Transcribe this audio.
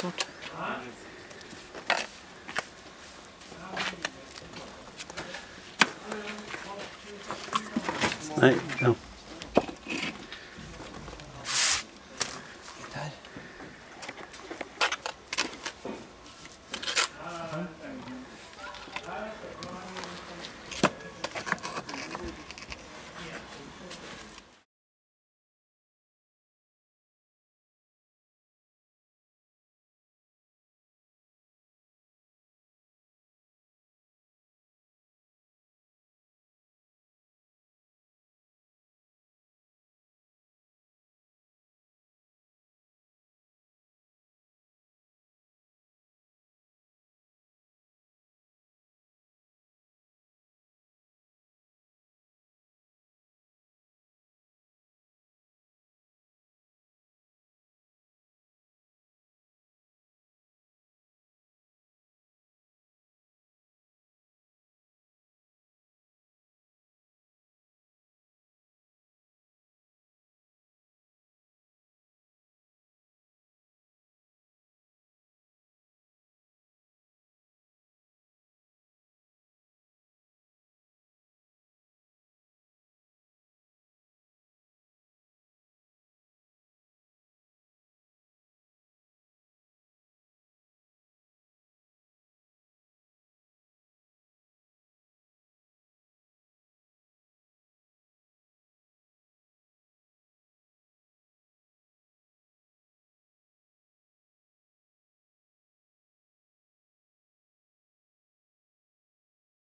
tot. No.